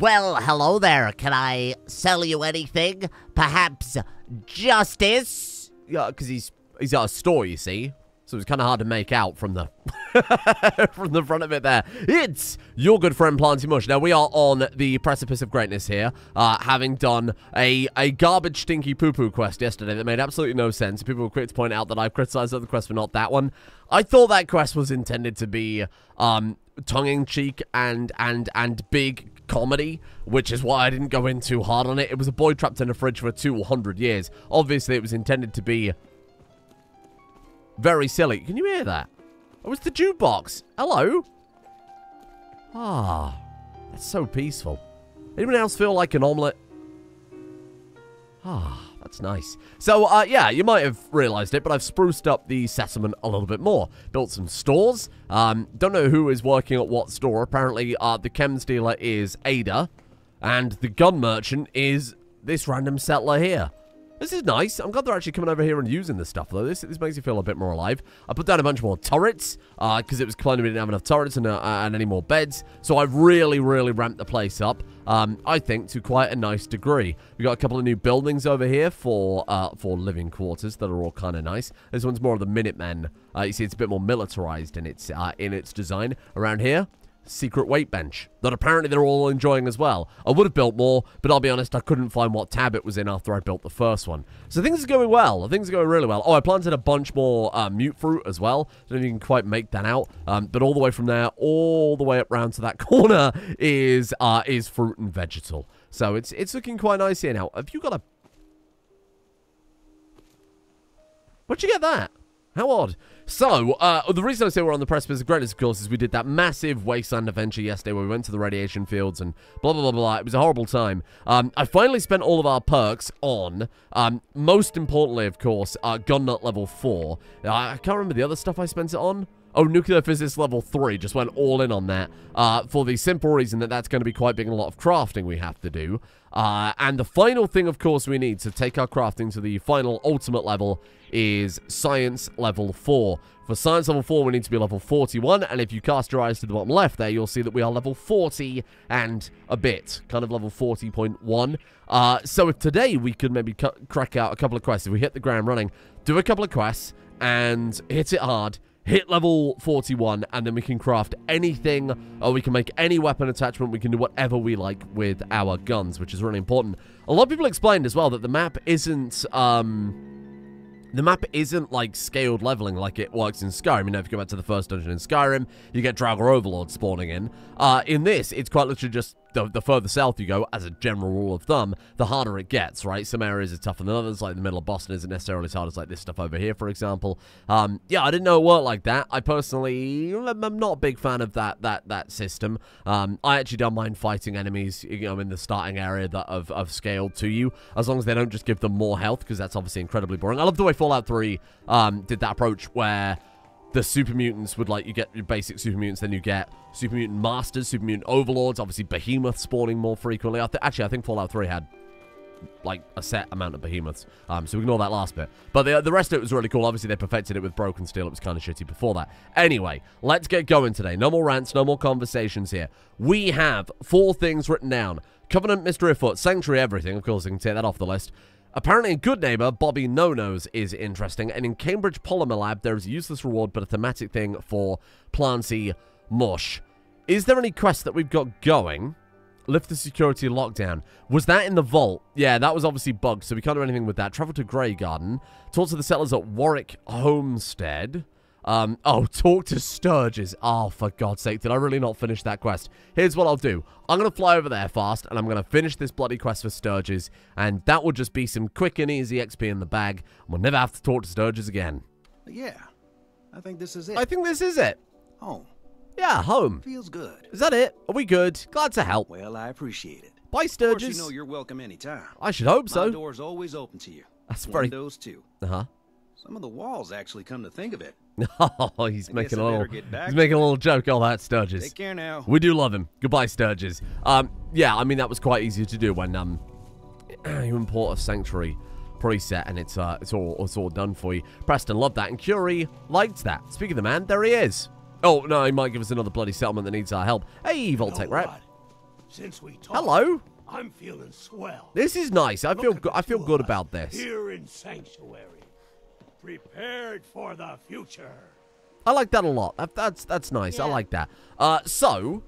Well, hello there. Can I sell you anything? Perhaps justice? Yeah, because he's he's at a store, you see. So it's kind of hard to make out from the from the front of it there. It's your good friend Planty Mush. Now, we are on the precipice of greatness here, uh, having done a, a garbage stinky poo-poo quest yesterday that made absolutely no sense. People were quick to point out that I've criticized other quests, but not that one. I thought that quest was intended to be um, tongue-in-cheek and, and, and big comedy, which is why I didn't go in too hard on it. It was a boy trapped in a fridge for 200 years. Obviously, it was intended to be very silly. Can you hear that? Oh, it's the jukebox. Hello. Ah, that's so peaceful. Anyone else feel like an omelette? Ah, that's nice. So, uh, yeah, you might have realized it, but I've spruced up the settlement a little bit more. Built some stores. Um, don't know who is working at what store. Apparently, uh, the chems dealer is Ada, and the gun merchant is this random settler here. This is nice. I'm glad they're actually coming over here and using this stuff, though. This, this makes you feel a bit more alive. I put down a bunch more turrets, because uh, it was complaining we didn't have enough turrets and, uh, and any more beds. So I've really, really ramped the place up, um, I think, to quite a nice degree. we got a couple of new buildings over here for uh, for living quarters that are all kind of nice. This one's more of the Minutemen. Uh, you see, it's a bit more militarized in its, uh, in its design. Around here, secret weight bench that apparently they're all enjoying as well. I would have built more, but I'll be honest, I couldn't find what tab it was in after I built the first one. So things are going well. Things are going really well. Oh, I planted a bunch more uh, mutfruit as well. I don't know if you can quite make that out. Um, but all the way from there, all the way up round to that corner is uh, is fruit and vegetal. So it's it's looking quite nice here now. Have you got a... Where'd you get that? How odd. So, uh, the reason I say we're on the precipice of greatness, of course, is we did that massive wasteland adventure yesterday where we went to the radiation fields and blah, blah, blah, blah. It was a horrible time. Um, I finally spent all of our perks on, um, most importantly, of course, uh, gun nut level 4. Uh, I can't remember the other stuff I spent it on. Oh, Nuclear Physics level 3. Just went all in on that uh, for the simple reason that that's going to be quite big and a lot of crafting we have to do. Uh, and the final thing, of course, we need to take our crafting to the final ultimate level is Science level 4. For Science level 4, we need to be level 41, and if you cast your eyes to the bottom left there, you'll see that we are level 40 and a bit, kind of level 40.1. Uh, so if today we could maybe crack out a couple of quests, if we hit the ground running, do a couple of quests, and hit it hard, hit level 41, and then we can craft anything, or we can make any weapon attachment. We can do whatever we like with our guns, which is really important. A lot of people explained as well that the map isn't, um... The map isn't like scaled leveling like it works in Skyrim. You know, if you go back to the first dungeon in Skyrim, you get Draugr Overlord spawning in. Uh, in this, it's quite literally just the, the further south you go, as a general rule of thumb, the harder it gets, right? Some areas are tougher than others, like the middle of Boston isn't necessarily as hard as like this stuff over here, for example. Um, yeah, I didn't know it worked like that. I personally, I'm not a big fan of that that that system. Um, I actually don't mind fighting enemies, you know, in the starting area that of, of scaled to you, as long as they don't just give them more health, because that's obviously incredibly boring. I love the way Fallout 3 um, did that approach where the super mutants would like you get your basic super mutants, then you get super mutant masters, super mutant overlords, obviously behemoth spawning more frequently. I actually, I think Fallout 3 had like a set amount of behemoths, um, so ignore that last bit. But the, the rest of it was really cool. Obviously, they perfected it with Broken Steel. It was kind of shitty before that. Anyway, let's get going today. No more rants, no more conversations here. We have four things written down. Covenant, Mystery Afoot, Sanctuary, everything. Of course, I can take that off the list. Apparently, in Goodneighbor, Bobby No-Nose is interesting, and in Cambridge Polymer Lab, there is a useless reward but a thematic thing for Planty Mush. Is there any quest that we've got going? Lift the security lockdown. Was that in the vault? Yeah, that was obviously bugged, so we can't do anything with that. Travel to Grey Garden. Talk to the settlers at Warwick Homestead. Um, oh, talk to Sturges. Oh, for God's sake, did I really not finish that quest? Here's what I'll do. I'm going to fly over there fast, and I'm going to finish this bloody quest for Sturges, and that will just be some quick and easy XP in the bag, and we'll never have to talk to Sturges again. Yeah, I think this is it. I think this is it. Home. Yeah, home. Feels good. Is that it? Are we good? Glad to help. Well, I appreciate it. Bye, Sturges. Of course you know you're welcome anytime. I should hope My so. My door's always open to you. That's very... Windows, too. Uh-huh. Some of the walls actually come to think of it. Oh, he's I making a little he's making a little joke. All that Sturges. Take care now. We do love him. Goodbye, Sturges. Um, yeah, I mean that was quite easy to do when um you import a sanctuary preset and it's uh it's all it's all done for you. Preston loved that and Curie liked that. Speaking of the man, there he is. Oh no, he might give us another bloody settlement that needs our help. Hey, Voltec, right? Since we talked, Hello. I'm feeling swell. This is nice. I feel Look at go- the I feel good about this. Here in Sanctuary. Prepared for the future. I like that a lot. That, that's that's nice. I like that. Uh, so,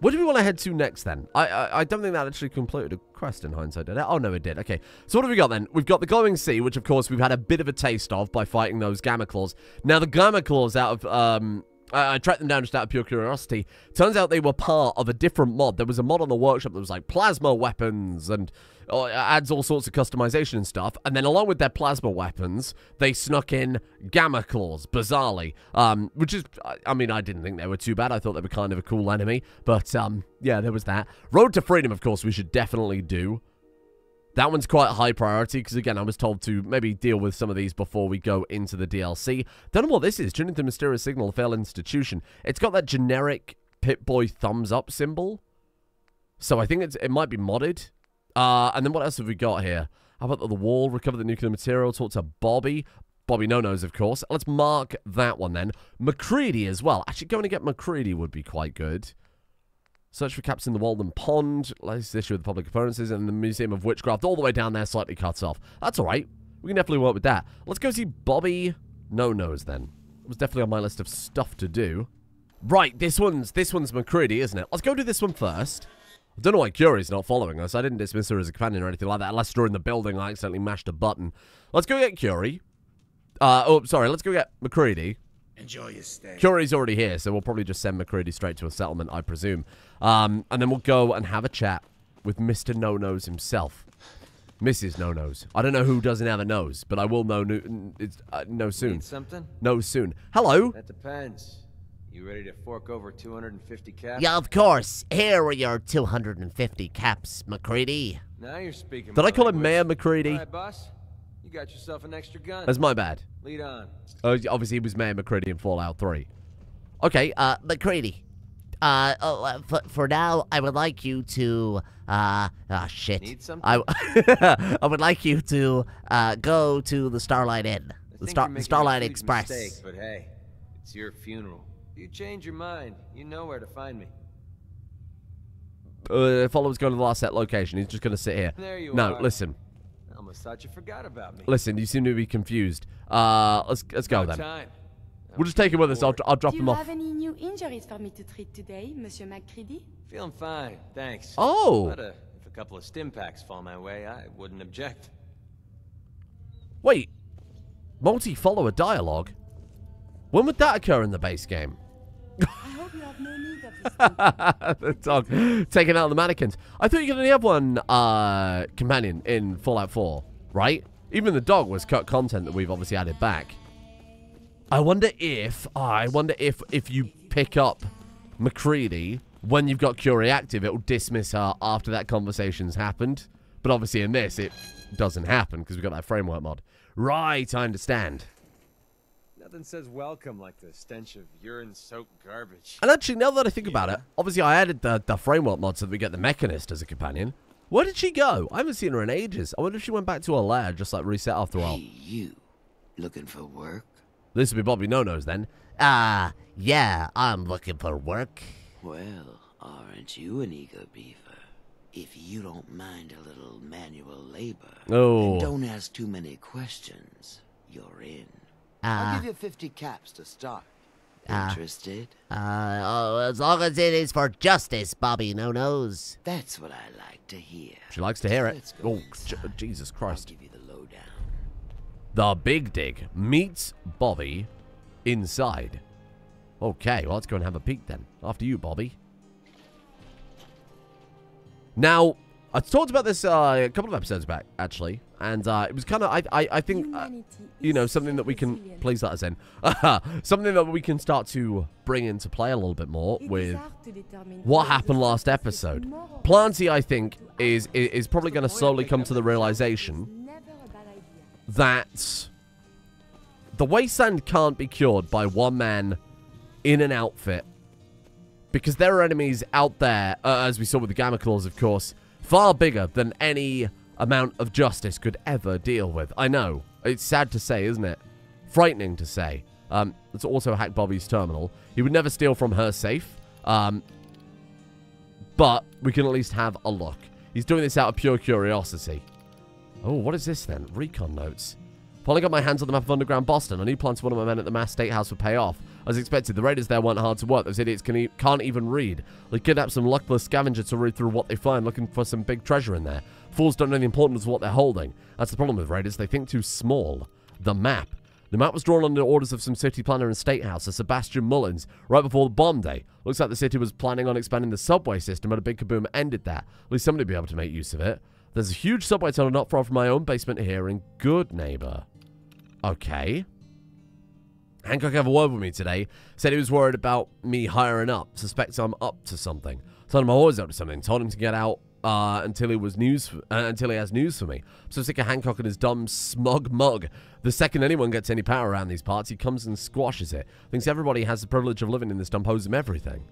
what do we want to head to next then? I, I I don't think that actually completed a quest in hindsight, did it? Oh no, it did. Okay. So what have we got then? We've got the glowing sea, which of course we've had a bit of a taste of by fighting those gamma claws. Now the gamma claws, out of um. I, I tracked them down just out of pure curiosity. Turns out they were part of a different mod. There was a mod on the workshop that was like plasma weapons and uh, adds all sorts of customization and stuff. And then along with their plasma weapons, they snuck in gamma claws, bizarrely. Um, which is, I, mean, I didn't think they were too bad. I thought they were kind of a cool enemy. But um, yeah, there was that. Road to Freedom, of course, we should definitely do. That one's quite high priority because, again, I was told to maybe deal with some of these before we go into the DLC. Don't know what this is. Tuning the mysterious signal, failed institution. It's got that generic Pip-Boy thumbs up symbol. So I think it's, it might be modded. Uh, and then what else have we got here? How about the wall? Recover the nuclear material. Talk to Bobby. Bobby No-Nose, of course. Let's mark that one then. MacCready as well. Actually, going to get MacCready would be quite good. Search for caps in the Walden Pond. Latest issue of the public appearances and the Museum of Witchcraft. All the way down there, slightly cut off. That's all right. We can definitely work with that. Let's go see Bobby No-Nose then. It was definitely on my list of stuff to do. Right, this one's this one's MacCready, isn't it? Let's go do this one first. I don't know why Curie's not following us. I didn't dismiss her as a companion or anything like that, unless during the building I accidentally mashed a button. Let's go get Curie. Uh, oh, sorry, let's go get MacCready. Enjoy your stay. Curie's already here, so we'll probably just send MacCready straight to a settlement, I presume. Um, and then we'll go and have a chat with Mr. No-Nose himself. Mrs. No-Nose. I don't know who doesn't have a nose, but I will know no, it's, uh, no soon. Need something? No soon. Hello. That depends. You ready to fork over 250 caps? Yeah, of course. Here are your 250 caps, MacCready. Now you're speaking. Did I call him. Mayor MacCready? All right, boss. You got yourself an extra gun. That's my bad. Lead on. Uh, obviously, he was Mayor MacCready in Fallout 3. Okay, uh, Uh, MacCready. Uh, oh, uh, for, for now, I would like you to, uh, ah, shit. Need something? I, I would like you to, uh, go to the Starlight Inn. I The, think Star, you're the making a Starlight huge Express. Mistake, but hey, it's your funeral. If you change your mind, you know where to find me. uh, follower's going to the last set location. He's just going to sit here. There you no, are. listen. I almost thought you forgot about me. Listen, you seem to be confused. Uh, let's let's go About then. time. We'll just take him with us. I'll, I'll drop Do him you off. have any new injuries for me to treat today, Monsieur MacCready? Feeling fine, thanks. Oh, But uh, if a couple of Stimpaks fall my way, I wouldn't object. wait. Multi-follower dialogue? When would that occur in the base game? I hope you have no need of this. the dog taking out the mannequins. I thought you could only have one uh, companion in Fallout 4, right? Even the dog was cut content that we've obviously added back. I wonder if oh, I wonder if if you pick up MacCready when you've got Curie active, it will dismiss her after that conversation's happened. But obviously in this, it doesn't happen because we've got that framework mod. Right, I understand. Nothing says welcome like the stench of urine-soaked garbage. And actually, now that I think about it, obviously I added the, the framework mod so that we get the Mechanist as a companion. Where did she go? I haven't seen her in ages. I wonder if she went back to her lair, just like reset after a while. Hey, you. Looking for work? This would be Bobby No-Nose then. Uh, yeah, I'm looking for work. Well, aren't you an eager beaver? If you don't mind a little manual labor, Oh. and don't ask too many questions, you're in. Uh, I'll give you 50 caps to start. Ah. Interested? uh, oh, as long as it is for justice, Bobby No Nose. That's what I like to hear. She likes to hear it. Oh, Jesus Christ. give you the lowdown. The Big Dig meets Bobby inside. Okay, well, let's go and have a peek then. After you, Bobby. Now, I talked about this uh, a couple of episodes back, actually, and uh, it was kind of, I, I, I think, uh, you know, something that we can, please let us in, something that we can start to bring into play a little bit more with hard to determine what happened last episode. Planty, I think, is is, is probably going to slowly come to the realization that the wasteland can't be cured by one man in an outfit because there are enemies out there, uh, as we saw with the Gamma Claws, of course, far bigger than any amount of justice could ever deal with. I know. It's sad to say, isn't it? Frightening to say. Um, let's also hack Bobby's terminal. He would never steal from her safe. Um, But we can at least have a look. He's doing this out of pure curiosity. Oh, what is this then? Recon notes. Finally got my hands on the map of underground Boston. I new plan one of my men at the Mass State House would pay off. As expected, the raiders there weren't hard to work. Those idiots can e can't even read. They kidnap some luckless scavenger to read through what they find, looking for some big treasure in there. Fools don't know the importance of what they're holding. That's the problem with raiders. They think too small. The map. The map was drawn under orders of some city planner and state house, a Sebastian Mullins, right before the bomb day. Looks like the city was planning on expanding the subway system, but a big kaboom ended that. At least somebody would be able to make use of it. There's a huge subway tunnel not far from my own basement here in Good Neighbor. Okay. Hancock had a word with me today. Said he was worried about me hiring up. Suspects I'm up to something. Told him I'm always up to something. Told him to get out uh, until he was news for, uh, until he has news for me. I'm so sick of Hancock and his dumb smug mug. The second anyone gets any power around these parts, he comes and squashes it. Thinks everybody has the privilege of living in this dump, owes him everything.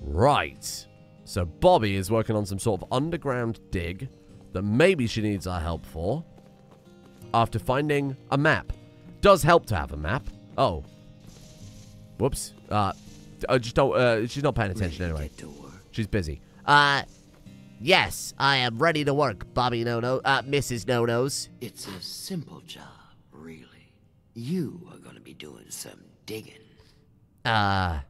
Right. So Bobby is working on some sort of underground dig that maybe she needs our help for. After finding a map. Does help to have a map. Oh. Whoops. Uh, I just don't, uh, she's not paying attention anyway. She's busy. Uh, yes, I am ready to work, Bobby No No, uh, Mrs. No Nose. It's a simple job, really. You are going to be doing some digging. Uh,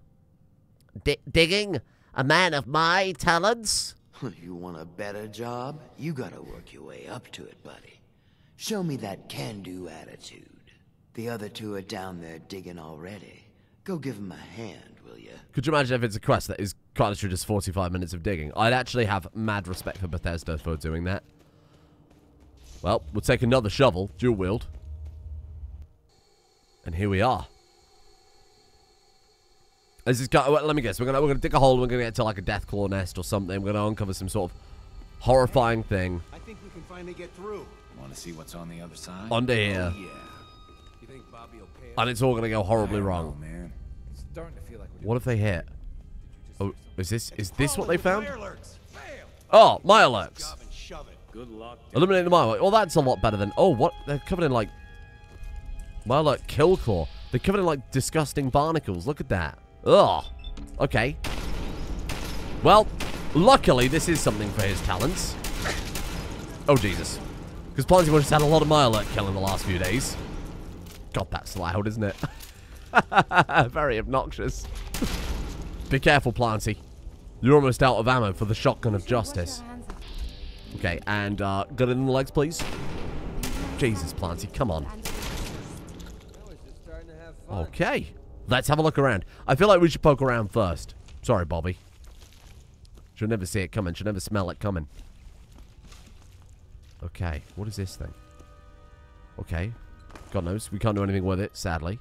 di- digging? A man of my talents? You want a better job? You gotta work your way up to it, buddy. Show me that can-do attitude. The other two are down there digging already. Go give 'em a hand, will you? Could you imagine if it's a quest that is quite literally just 45 minutes of digging? I'd actually have mad respect for Bethesda for doing that. Well, we'll take another shovel, dual wield. And here we are. This is, well, let me guess. We're gonna we're gonna dig a hole. We're gonna get to like a Deathclaw nest or something. We're gonna uncover some sort of horrifying thing I think we can finally get through. Want to see what's on the other side? under oh, here, Yeah. You think Bobby will pay us? and it's all gonna go horribly wrong. know, man. It's starting to feel like What if they hit? Oh, is this is this what they found? Oh, Mirelurks. Job and shove it. Good luck. Eliminate the Mirelurk. Well, that's a lot better than. Oh, what? They're covered in like. Mirelurk kill claw. They're covered in like disgusting barnacles. Look at that. Ugh. Okay. Well, luckily this is something for his talents. Oh Jesus. Because Planty just had a lot of Mirelurk kill in the last few days. God, that's loud, isn't it? Very obnoxious. Be careful, Planty. You're almost out of ammo for the shotgun of justice. Okay, and uh, gun it in the legs, please. Jesus, Planty, come on. Now he's just starting to have fun. Okay, let's have a look around. I feel like we should poke around first. Sorry, Bobby. Should never see it coming. Should never smell it coming. Okay, what is this thing? Okay, God knows we can't do anything with it, sadly.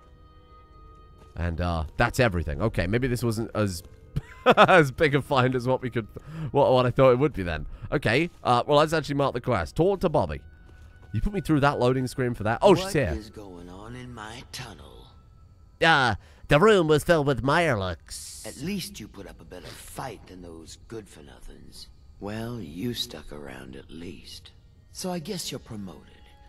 And uh, that's everything. Okay, maybe this wasn't as as big a find as what we could, what, what I thought it would be then. Okay, uh, well let's actually mark the quest. Talk to Bobby. You put me through that loading screen for that? Oh, she's What here. is going on in my tunnel? Uh, the room was filled with Mirelurks. At least you put up a better fight than those good-for-nothings. Well, you stuck around at least. So I guess you're promoted.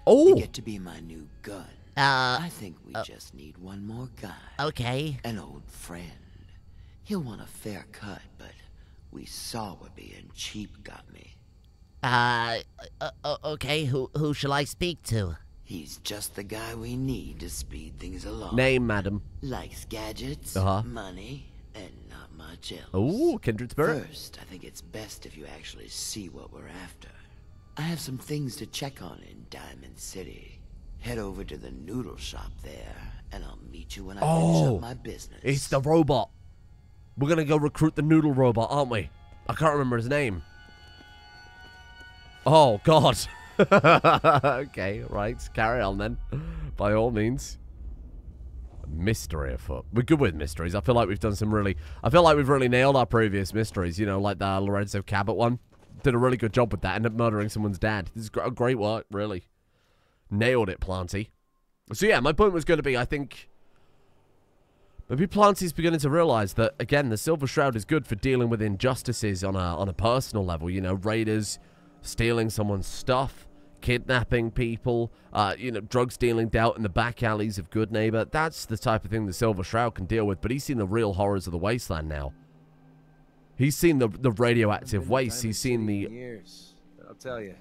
Oh. You get to be my new gun. Uh, I think we just need one more guy. okay. An old friend. He'll want a fair cut, but we saw what being cheap got me. Uh, uh, uh, okay, who, who shall I speak to? He's just the guy we need to speed things along. Name, madam. Likes gadgets, Uh-huh. money, and not much else. Oh, kindred spirit. First, I think it's best if you actually see what we're after. I have some things to check on in Diamond City. Head over to the noodle shop there, and I'll meet you when I finish Oh, up my business. It's the robot. We're gonna go recruit the noodle robot, aren't we? I can't remember his name. Oh, God. okay, right. Carry on then. By all means. Mystery afoot. We're good with mysteries. I feel like we've done some really... I feel like we've really nailed our previous mysteries. You know, like the Lorenzo Cabot one. Did a really good job with that. Ended up murdering someone's dad. This is great work, really. Nailed it, Planty. So yeah, my point was going to be, I think... Maybe Planty's beginning to realize that again, the Silver Shroud is good for dealing with injustices on a on a personal level. You know, raiders stealing someone's stuff, kidnapping people, uh, you know, drugs dealing out in the back alleys of Good Neighbor. That's the type of thing the Silver Shroud can deal with. But he's seen the real horrors of the wasteland now. He's seen the the radioactive waste. He's seen the years. I'll tell you,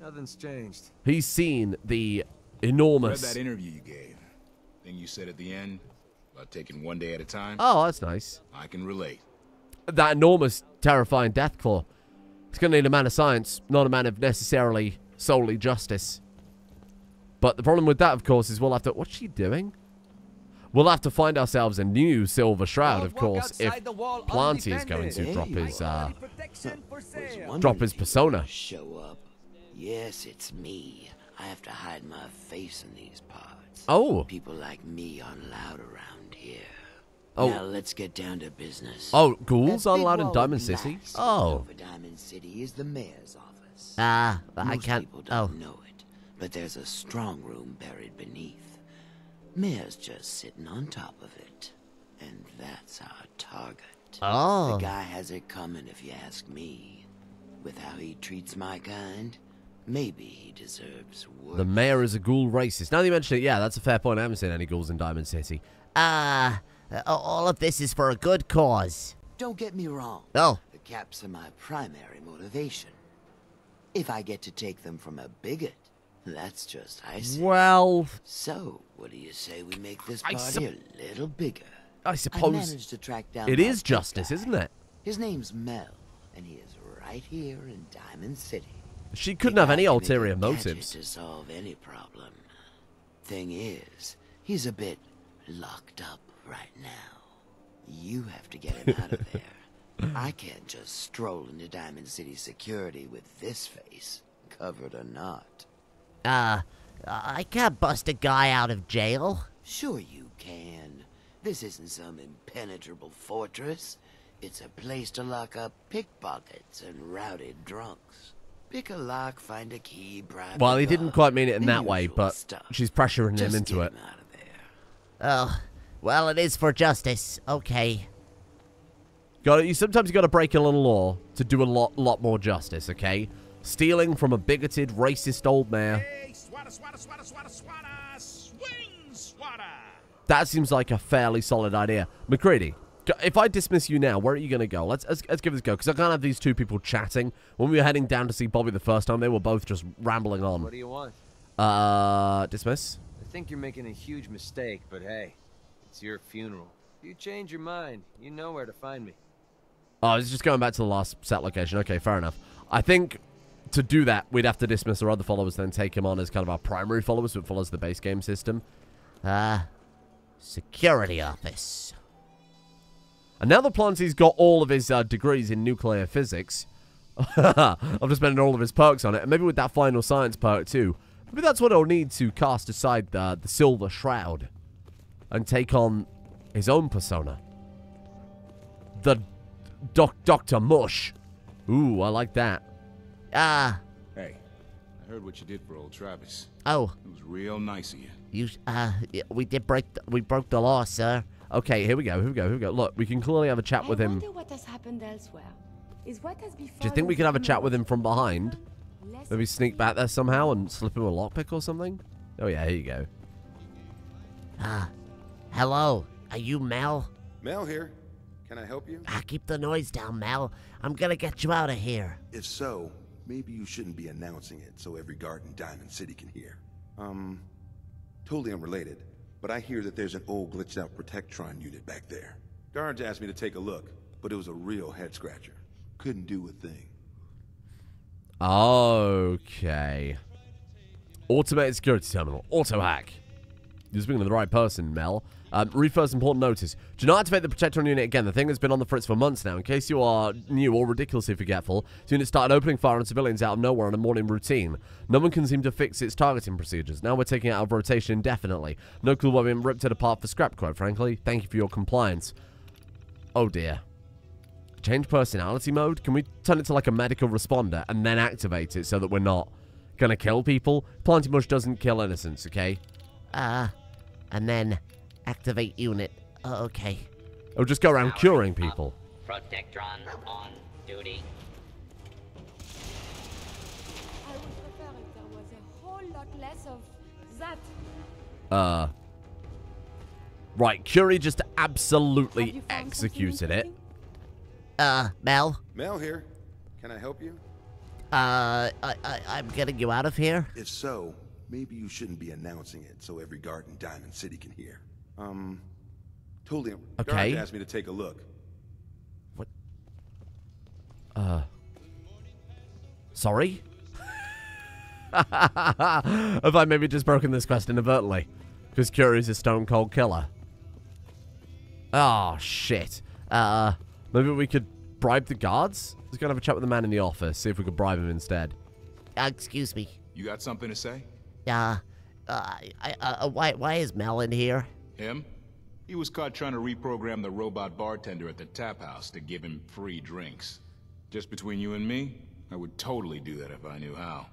nothing's changed. he's seen the Read enormous. that interview you gave. Thing you said at the end about taking one day at a time. Oh, that's nice. I can relate. That enormous, terrifying Deathclaw. It's going to need a man of science, not a man of necessarily solely justice. But the problem with that, of course, is we'll have to. What's she doing? We'll have to find ourselves a new silver shroud, of course, if Planty is going to There drop his uh, drop his persona. Show up. Yes, it's me. I have to hide my face in these parts. Oh, People like me aren't allowed around here. Oh. Now let's get down to business. oh, ghouls aren't allowed in Diamond glass City. Oh, Over Diamond City is the mayor's office. Ah, I can't. people Oh, don't know it, but there's a strong room buried beneath. Mayor's just sitting on top of it, and that's our target. oh. The guy has it coming, if you ask me. With how he treats my kind, maybe he deserves worse. the mayor is a ghoul racist. Now that you mention it, yeah, that's a fair point. I haven't seen any ghouls in Diamond City. Ah, uh, all of this is for a good cause. Don't get me wrong. Oh, The caps are my primary motivation. If I get to take them from a bigot, that's just icing. Well, So, what do you say we make this party a little bigger? I I suppose managed to track down it is justice, guy. isn't it? His name's Mel, and he is right here in Diamond City. She couldn't have any can make a ulterior motives. To solve any problem. Thing is, he's a bit locked up right now. You have to get him out of there. I can't just stroll into Diamond City security with this face, covered or not. uh, I can't bust a guy out of jail. Sure you can. This isn't some impenetrable fortress. It's a place to lock up pickpockets and routed drunks. Pick a lock, find a key, bribe Well, he didn't quite mean it in that way, but stuff. she's pressuring him Just into get it. him out of there. Oh, well, it is for justice. Okay. Got you. Sometimes you got to break a little law to do a lot, lot more justice. Okay, stealing from a bigoted, racist old mayor. Hey, swatter, swatter, swatter, swatter, swatter, swing, swatter. That seems like a fairly solid idea. MacCready, if I dismiss you now, where are you going to go? Let's, let's let's give this a go because I can't have these two people chatting. When we were heading down to see Bobby the first time, they were both just rambling on. What do you want? Uh, dismiss. I think you're making a huge mistake, but hey, it's your funeral. If you change your mind, you know where to find me. Oh, I was just going back to the last set location. Okay, fair enough. I think to do that, we'd have to dismiss our other followers, then take him on as kind of our primary followers, who follows the base game system. Uh, security office. And now that Planty's got all of his uh, degrees in nuclear physics, I'm just spending all of his perks on it, and maybe with that final science perk too. Maybe that's what I'll need to cast aside the, the silver shroud and take on his own persona. The Doc Doctor Mush. Ooh, I like that. Ah, Hey, I heard what you did for old Travis. oh, It was real nice of you. you, uh, y- we did break, the, we broke the law, sir. Okay, here we go, here we go, here we go. Look, we can clearly have a chat with I him. wonder what has happened elsewhere. Is what has Do you think we could have a chat with him from behind? Maybe sneak back there somehow and slip him a lockpick or something? Oh yeah, here you go. Ah, hello, are you Mel? Mel here. Can I help you? Ah, keep the noise down, Mel. I'm gonna get you out of here. If so, maybe you shouldn't be announcing it so every guard in Diamond City can hear. Um, totally unrelated, but I hear that there's an old glitched out Protectron unit back there. Guards asked me to take a look, but it was a real head scratcher. Couldn't do a thing. Okay. Automated security terminal. Auto hack. You're speaking to the right person, Mel. Um, first important notice. Do not activate the Protectron unit again. The thing has been on the fritz for months now. In case you are new or ridiculously forgetful, the unit started opening fire on civilians out of nowhere on a morning routine. No one can seem to fix its targeting procedures. Now we're taking it out of rotation indefinitely. No clue why we ripped it apart for scrap, quite frankly. Thank you for your compliance. Oh dear. Change personality mode? Can we turn it to like a medical responder and then activate it so that we're not gonna kill people? Planty Mush doesn't kill innocents, okay? Uh, and then activate unit. Uh, okay. Or just go around curing people. Protectron on duty. I would prefer if there was a whole lot less of that. Uh. Right, Curie just absolutely executed it. Uh, Mel? Mel here. Can I help you? Uh, I, I, I'm getting you out of here. If so, maybe you shouldn't be announcing it so every guard in Diamond City can hear. Um, totally. Okay. Guard asked me to take a look. What? Uh. Sorry? Have I maybe just broken this quest inadvertently? Because Curie's a stone cold killer. Oh, shit. Uh, maybe we could bribe the guards? Let's go and have a chat with the man in the office, see if we could bribe him instead. Uh, excuse me. You got something to say? Uh, uh, I, uh, why, why is Mel in here? Him? He was caught trying to reprogram the robot bartender at the tap house to give him free drinks. Just between you and me, I would totally do that if I knew how.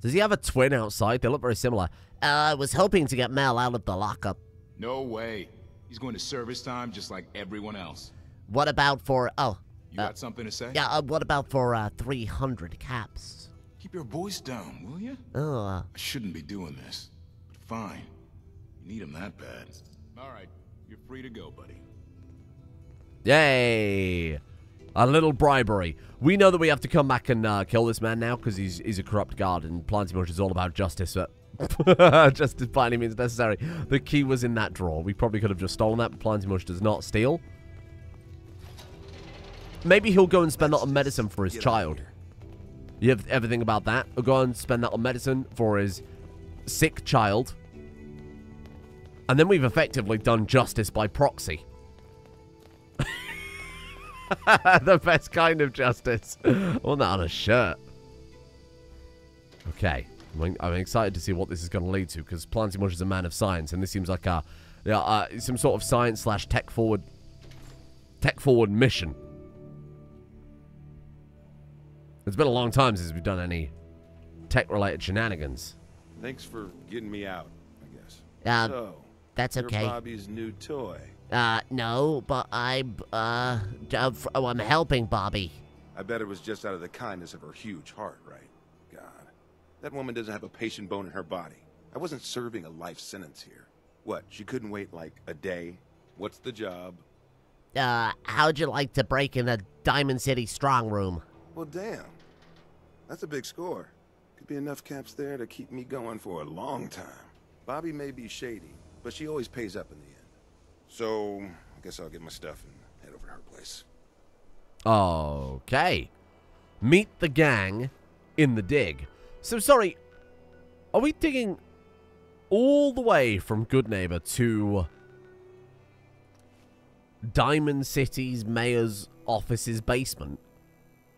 Does he have a twin outside? They look very similar. Uh, I was hoping to get Mel out of the lockup. No way. He's going to service time just like everyone else. What about for, oh, You got something to say? yeah, uh, what about for, uh, 300 caps? Keep your voice down, will you? Uh, I shouldn't be doing this. But fine. You need him that bad. All right. You're free to go, buddy. Yay! A little bribery. We know that we have to come back and uh, kill this man now because he's he's a corrupt guard and Planty Mush is all about justice. But justice by any means necessary. The key was in that drawer. We probably could have just stolen that, but Planty Mush does not steal. Maybe he'll go and spend a lot on medicine for his child. You have ever think about that? He'll go and spend that on medicine for his sick child. And then we've effectively done justice by proxy. the best kind of justice. I want that on a shirt. Okay. I'm, I'm excited to see what this is going to lead to because Planty Mush is a man of science and this seems like a, yeah, uh, some sort of science slash tech forward, tech forward mission. It's been a long time since we've done any tech related shenanigans. Thanks for getting me out, I guess. Uh, so, that's okay. you're okay. Bobby's new toy. Uh, no, but I'm, uh, uh, oh, I'm helping Bobby. I bet it was just out of the kindness of her huge heart, right? God. That woman doesn't have a patient bone in her body. I wasn't serving a life sentence here. What, she couldn't wait like a day? What's the job? Uh, how'd you like to break in the Diamond City strong room? Well, damn. That's a big score. Could be enough caps there to keep me going for a long time. Bobby may be shady, but she always pays up in the end. So, I guess I'll get my stuff and head over to her place. Okay. Meet the gang in the dig. So, sorry, are we digging all the way from Good Neighbor to Diamond City's mayor's office's basement?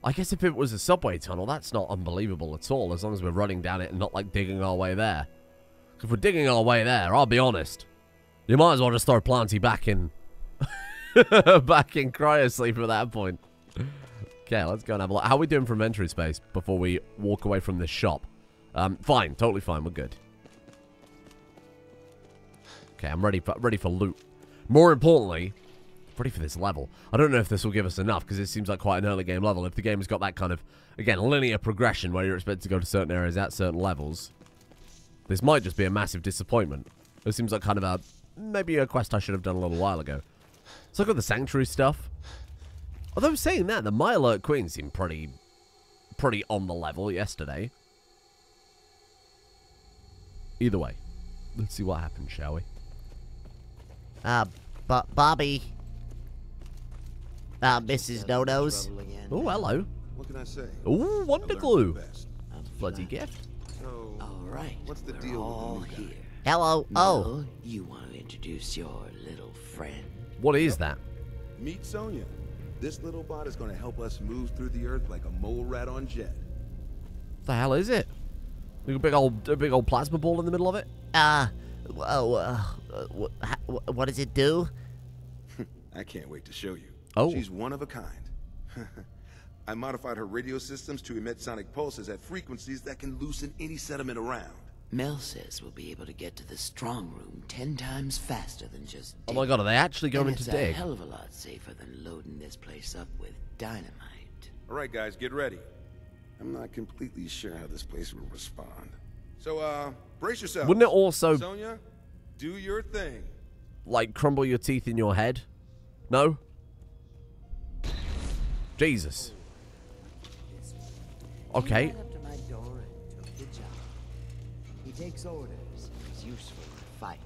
I guess if it was a subway tunnel, that's not unbelievable at all, as long as we're running down it and not, like, digging our way there. If we're digging our way there, I'll be honest, you might as well just throw Planty back in... back in cryosleep at that point. Okay, let's go and have a look. How are we doing for inventory space before we walk away from this shop? Um, fine, totally fine. We're good. Okay, I'm ready for ready for loot. More importantly, ready for this level. I don't know if this will give us enough because it seems like quite an early game level. If the game has got that kind of again linear progression where you're expected to go to certain areas at certain levels, this might just be a massive disappointment. It seems like kind of a maybe a quest I should have done a little while ago. Let's look at the sanctuary stuff. Although saying that, the Mirelurk Queen seemed pretty, pretty on the level yesterday. Either way, let's see what happens, shall we? Uh, but Bobby. Uh, Mrs. No-Nose. Trouble again, Oh, hello. What can I say? Oh, I've Wonder Glue. Bloody gift. So, All right. What's the we're deal with the all new here. Hello. Oh, you want to introduce your little friend? What is that? meet Sonya. This little bot is going to help us move through the earth like a mole rat on jet. What the hell is it? A big old, a big old plasma ball in the middle of it. uh, oh, uh, wh- ha- wh- what does it do? I can't wait to show you. Oh. She's one of a kind. I modified her radio systems to emit sonic pulses at frequencies that can loosen any sediment around. Mel says we'll be able to get to the strong room ten times faster than just. Oh my god, are they actually and going it's to a dig? hell of a lot safer than loading this place up with dynamite. All right, guys, get ready. I'm not completely sure how this place will respond. So, uh, brace yourself. Wouldn't it also Sonya, do your thing. like crumble your teeth in your head? No. Jesus. Okay. He went up to my door and took the job. He takes orders. He's useful in a fight.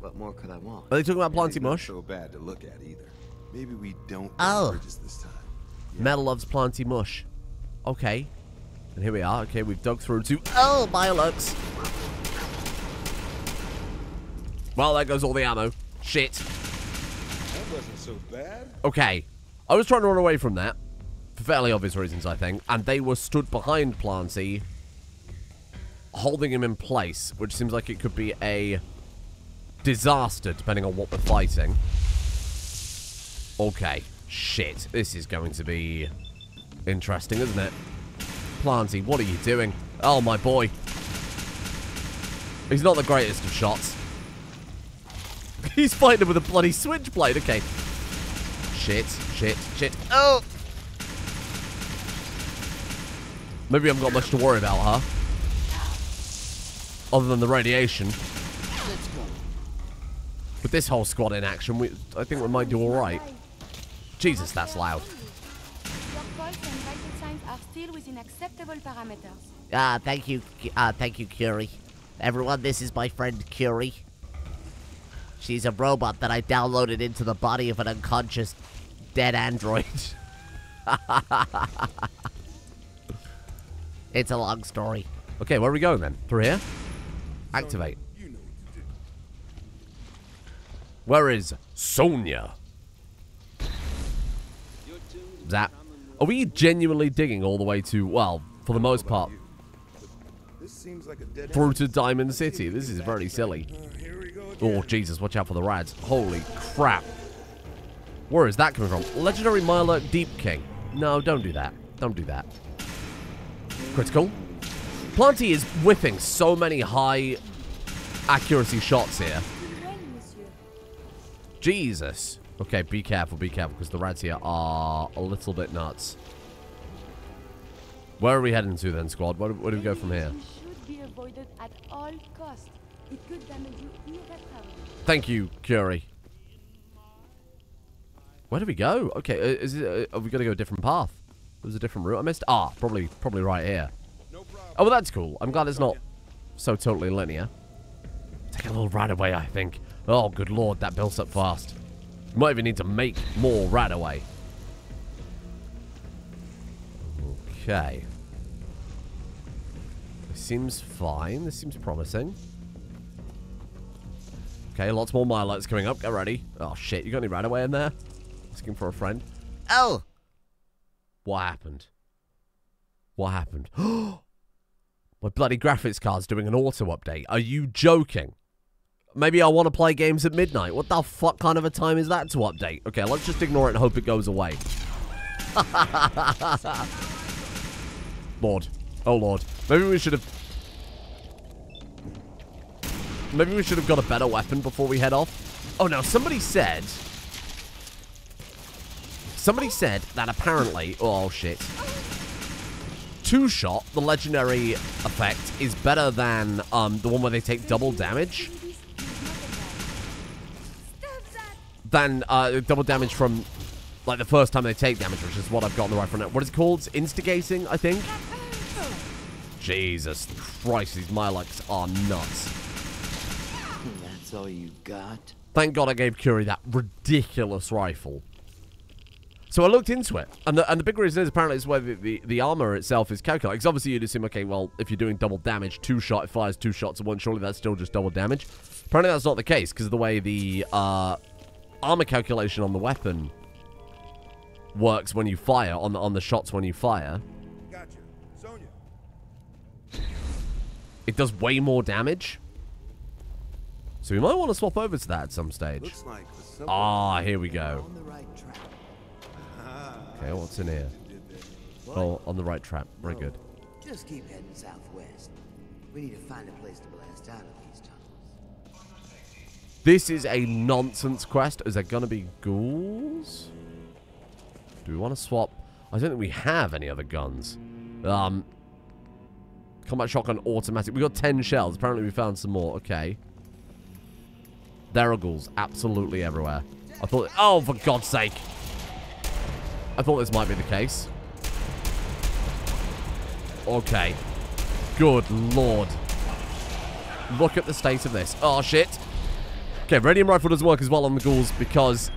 What more could I want? Are they talking about Planty He's not Mush? so bad to look at either. Maybe we don't Oh. burn bridges this time. Metal loves Planty Mush. Okay. And here we are. Okay, we've dug through to... Oh, Mirelurks. Well, there goes all the ammo. Shit. That wasn't so bad. Okay. I was trying to run away from that. Fairly obvious reasons, I think. And they were stood behind Planty, holding him in place, which seems like it could be a disaster, depending on what we're fighting. Okay. Shit. This is going to be interesting, isn't it? Planty, what are you doing? Oh, my boy. He's not the greatest of shots. He's fighting with a bloody switchblade. Okay. Shit, shit, shit. Oh! Maybe I haven't got much to worry about, huh? Other than the radiation. With this whole squad in action, we, I think we might do alright. Jesus, that's loud. Ah, thank you, uh, thank you, Curie. Everyone, this is my friend Curie. She's a robot that I downloaded into the body of an unconscious dead android. it's a long story. Okay, where are we going then? Through here? Activate. Where is Sonya? Zap. Are we genuinely digging all the way to, well, for the most part, This seems like a dead through to Diamond City? This is very silly. Oh, Jesus, watch out for the rads. Holy crap. Where is that coming from? Legendary Mirelurk Deep King. No, don't do that. Don't do that. Critical. Planty is whipping so many high accuracy shots here. Jesus. Okay, be careful, be careful, because the rats here are a little bit nuts. Where are we heading to then, squad? Where, where do we go from here? Radiation should be avoided at all costs. It could damage you. Thank you, Curie. Where do we go? Okay, uh, is it, uh, are we going to go a different path? There's a different route I missed? Ah, probably, probably right here. Oh, well, that's cool. I'm glad it's not so totally linear. Take a little RadAway, I think. Oh, good lord, that builds up fast. Might even need to make more RadAway. Okay. This seems fine. This seems promising. Okay, lots more Milots coming up. Get ready. Oh, shit. You got any RadAway in there? Asking for a friend. Oh, What happened? What happened? My bloody graphics card's doing an auto update. Are you joking? Maybe I want to play games at midnight. What the fuck kind of a time is that to update? Okay, let's just ignore it and hope it goes away. Lord. Oh, Lord. Maybe we should have... Maybe we should have got a better weapon before we head off. Oh, now, somebody said... Somebody said that apparently... Oh, shit. Two-shot, the legendary effect, is better than um, the one where they take double damage. Than uh, double damage from, like, the first time they take damage, which is what I've got on the right front now. What is it called? Instigating, I think? Jesus Christ, these Milox are nuts. That's all you got? Thank God I gave Curie that ridiculous rifle. So I looked into it, and the, and the big reason is apparently it's where the, the, the armor itself is calculated. Because obviously you'd assume, okay, well, if you're doing double damage, two shot, it fires two shots at once, surely that's still just double damage. Apparently that's not the case, because of the way the uh, armor calculation on the weapon works when you fire, on the, on the shots when you fire. Gotcha. Sonya. It does way more damage. So we might want to swap over to that at some stage. Looks like Ah, here we go. Right. Okay, what's in here? Oh, on the right track. Very good. Just keep heading southwest. We need to find a place to blast out of these tunnels. This is a nonsense quest. Is there going to be ghouls? Do we want to swap? I don't think we have any other guns. Um, combat shotgun automatic. We got 10 shells. Apparently we found some more. Okay. There are ghouls absolutely everywhere. I thought... Oh, for God's sake. I thought this might be the case. Okay. Good lord. Look at the state of this. Oh, shit. Okay, radium rifle doesn't work as well on the ghouls because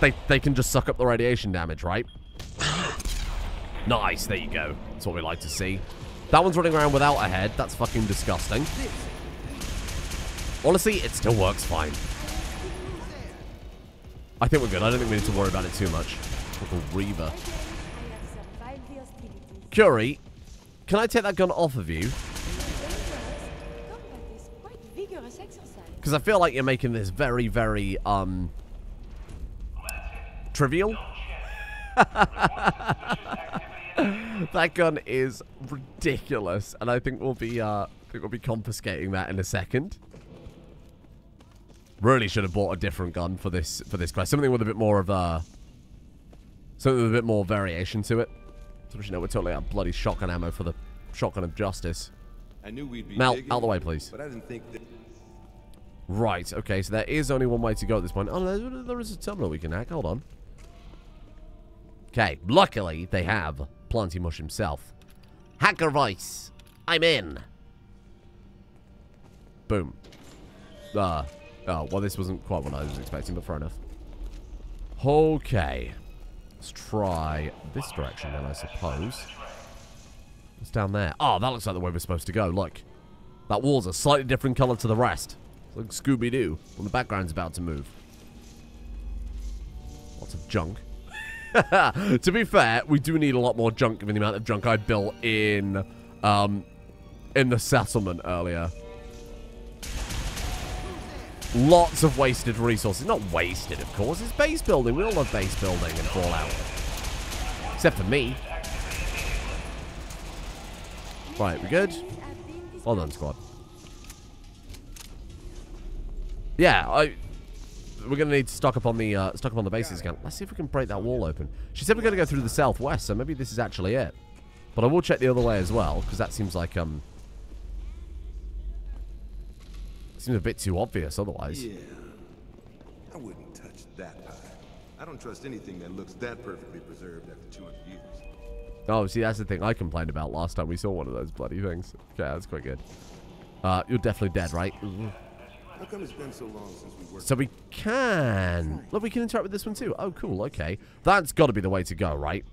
they, they can just suck up the radiation damage, right? nice, there you go. That's what we like to see. That one's running around without a head. That's fucking disgusting. Honestly, it still works fine. I think we're good. I don't think we need to worry about it too much. Reaver. Curie, can I take that gun off of you? Because I feel like you're making this very, very, um... Trivial? that gun is ridiculous, and I think we'll be, uh, I think we'll be confiscating that in a second. Really should have bought a different gun for this, for this quest. Something with a bit more of, uh... Something with a bit more variation to it. So you know we're totally out of bloody shotgun ammo for the shotgun of justice. I knew we'd be Mel, digging, out the way, please. But I didn't think that... Right, okay, so there is only one way to go at this point. Oh, there, there is a terminal we can hack. Hold on. Okay, luckily they have Planty Mush himself. Hacker voice. I'm in. Boom. Uh, oh, well, this wasn't quite what I was expecting, but fair enough. Okay. Let's try this direction then, I suppose. What's down there? Oh, that looks like the way we're supposed to go. Look. That wall's a slightly different color to the rest. It's like Scooby-Doo when the background's about to move. Lots of junk. to be fair, we do need a lot more junk given the amount of junk I built in um, in the settlement earlier. Lots of wasted resources. Not wasted, of course. It's base building. We all love base building in Fallout. Except for me. Right, we good? Well done, squad. Yeah, I... We're gonna need to stock up on the uh, stock up on the bases again. Let's see if we can break that wall open. She said we're gonna go through the southwest, so maybe this is actually it. But I will check the other way as well, because that seems like um seems a bit too obvious otherwise. Yeah. I wouldn't touch that pie. I don't trust anything that looks that perfectly preserved after 200 years. Oh, see, that's the thing I complained about last time we saw one of those bloody things. Okay, that's quite good. Uh, you're definitely dead, right? How come it's been so long since we worked? So we can... Look, we can interact with this one too. Oh, cool, okay. That's got to be the way to go, right?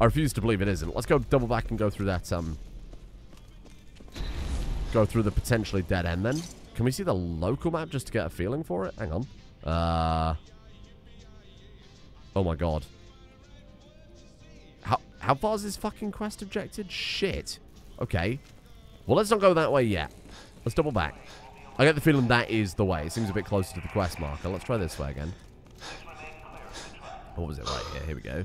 I refuse to believe it isn't. Let's go double back and go through that, um... Go through the potentially dead end then. Can we see the local map just to get a feeling for it? Hang on. Uh... Oh my god. How, how far is this fucking quest objected? Shit. Okay. Well, let's not go that way yet. Let's double back. I get the feeling that is the way. It seems a bit closer to the quest marker. Let's try this way again. What was it right here? Here we go.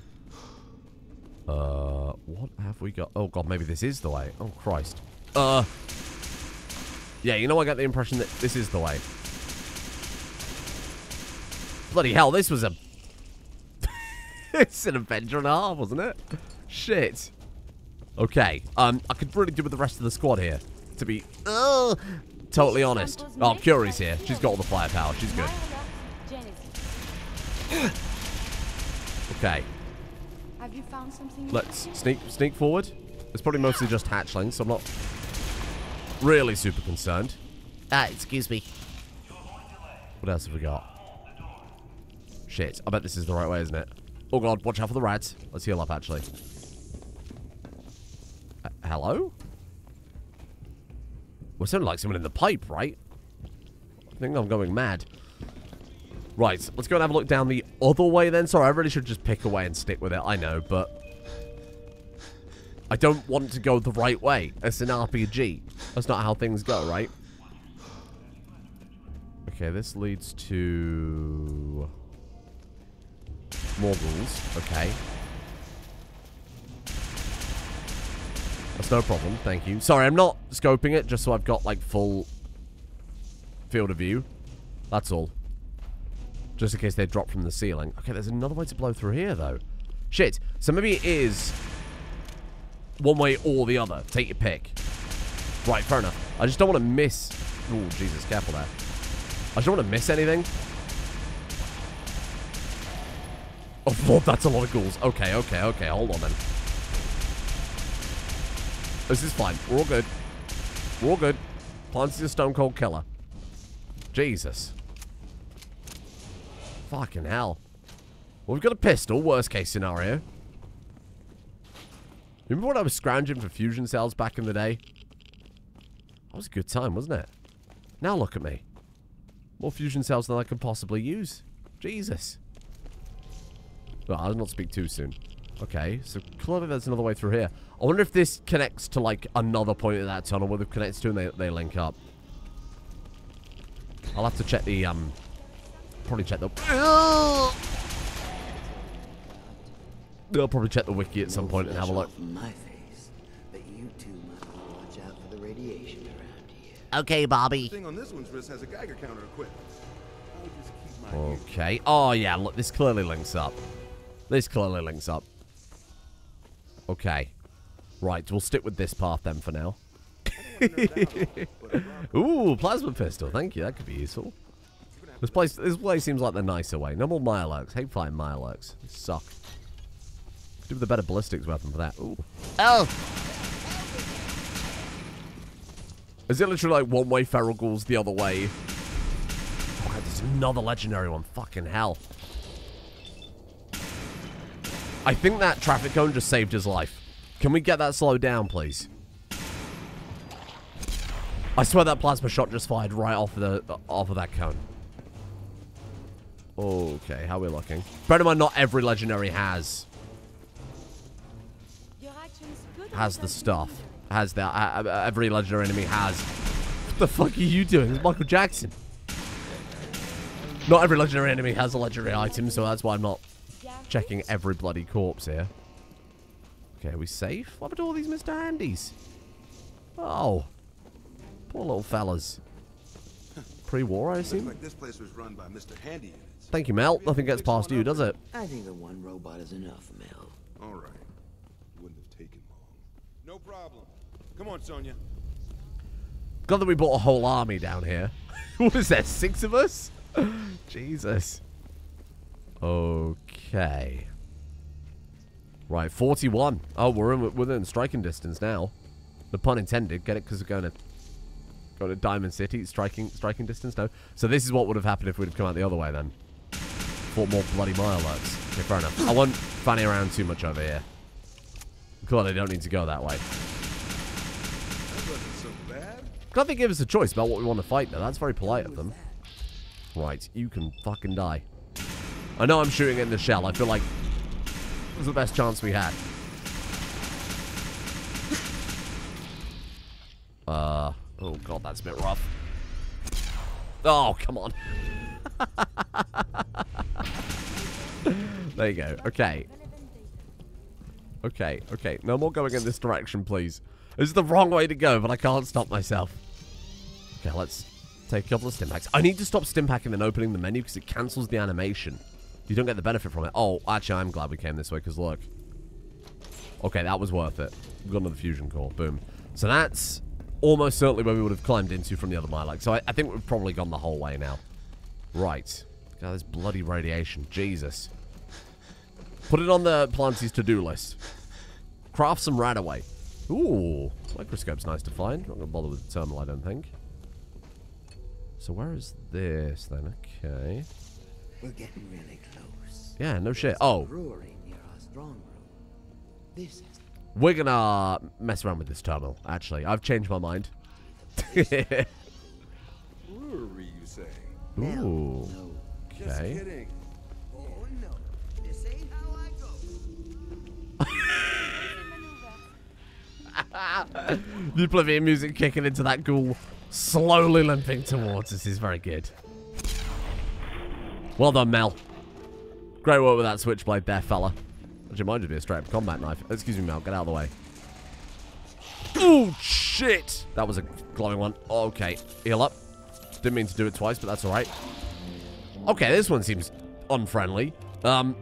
Uh, what have we got? Oh, God, maybe this is the way. Oh, Christ. Uh, yeah, you know, I got the impression that this is the way. Bloody hell, this was a... it's an adventure and a half, wasn't it? Shit. Okay, um, I could really do with the rest of the squad here. To be, uh, totally honest. Oh, Curie's here. She's got all the firepower. She's good. Okay, Have you found something? let's sneak sneak forward. It's probably mostly just hatchlings, so I'm not really super concerned. Ah, excuse me. What else have we got? Shit, I bet this is the right way, isn't it? Oh god, watch out for the rats. Let's heal up, actually. Uh, hello? We're sounding like someone in the pipe, right? I think I'm going mad. Right, let's go and have a look down the other way then. Sorry, I really should just pick away and stick with it. I know, but... I don't want to go the right way. It's an RPG. That's not how things go, right? Okay, this leads to... More rules. Okay. That's no problem. Thank you. Sorry, I'm not scoping it just so I've got, like, full field of view. That's all. Just in case they drop from the ceiling. Okay, there's another way to blow through here, though. Shit. So maybe it is one way or the other. Take your pick. Right, fair enough. I just don't want to miss... Oh, Jesus, careful there. I just don't want to miss anything. Oh, Lord, that's a lot of ghouls. Okay, okay, okay. Hold on, then. This is fine. We're all good. We're all good. Clancy's a stone cold killer. Jesus. Fucking hell. Well, we've got a pistol, worst case scenario. Remember when I was scrounging for fusion cells back in the day? That was a good time, wasn't it? Now look at me. More fusion cells than I can possibly use. Jesus. Well, I'll not speak too soon. Okay, so clearly there's another way through here. I wonder if this connects to, like, another point in that tunnel where it connects to and they, they link up. I'll have to check the, um... Probably check the... I'll probably check the wiki at some point and have a look. Off my face, but you two might want to watch out for the radiation around here. Okay, Bobby. thing on this one's wrist has a Geiger counter equipped. I'll just keep my Okay. Oh, yeah, look, this clearly links up. This clearly links up. Okay. Right, we'll stick with this path then for now. Ooh, plasma pistol. Thank you. That could be useful. This place, this place seems like the nicer way. No more Mirelurks. Hate fighting Mirelurks. They suck. Do with a better ballistics weapon for that. Ooh. Oh, Is it literally like one way feral ghouls the other way? Oh, God, there's another legendary one. Fucking hell. I think that traffic cone just saved his life. Can we get that slowed down, please? I swear that plasma shot just fired right off of the off of that cone. Okay, how are we looking? Bear in mind, not every legendary has has the stuff. Has that. Uh, uh, every legendary enemy has. What the fuck are you doing? It's Michael Jackson. Not every legendary enemy has a legendary item, so that's why I'm not checking every bloody corpse here. Okay, are we safe? What about all these Mr. Handies? Oh. Poor little fellas. Pre-war, I Looks assume? like this place was run by Mr. Handy units. Thank you, Mel. Nothing gets past you, does it? I think the one robot is enough, Mel. All right. Wouldn't have taken long. No problem. Come on, Sonya. Glad that we brought a whole army down here. what is there, six of us? Jesus. Okay. Right, 41. Oh, we're in, within striking distance now. The pun intended. Get it? Because we're going to go to Diamond City. Striking striking distance? No. So this is what would have happened if we'd have come out the other way then. Fought more bloody mile Mirelurks. Okay, fair enough. I won't fanny around too much over here. Clearly don't need to go that way. Glad they gave us a choice about what we want to fight now. That's very polite of them. Right, you can fucking die. I know I'm shooting in the shell. I feel like it was the best chance we had. Uh, oh god, that's a bit rough. Oh, come on. there you go. Okay. Okay, okay. No more going in this direction, please. This is the wrong way to go, but I can't stop myself. Okay, let's take a couple of Stimpaks. I need to stop stimpacking and opening the menu because it cancels the animation. You don't get the benefit from it. Oh, actually, I'm glad we came this way because look. Okay, that was worth it. We've got another fusion core. Boom. So that's almost certainly where we would have climbed into from the other Mylax. So I, I think we've probably gone the whole way now. Right. God, this bloody radiation. Jesus. Put it on the Planty's to-do list. Craft some right away. Ooh. Microscope's nice to find. Not going to bother with the terminal, I don't think. So where is this then? Okay. We're getting really close. Yeah, no shit. Oh, near our strong room. This has we're gonna mess around with this terminal, actually. I've changed my mind. Brewery, you say? Ooh. no. Just Okay. The oblivion music kicking into that ghoul, slowly limping towards us is very good. Well done, Mel. Great work with that switchblade there, fella. Actually, mine would be a straight up combat knife. Excuse me, Mel. Get out of the way. Oh, shit! That was a glowing one. Okay. Heal up. Didn't mean to do it twice, but that's alright. Okay, this one seems unfriendly. Um,